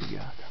together.